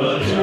But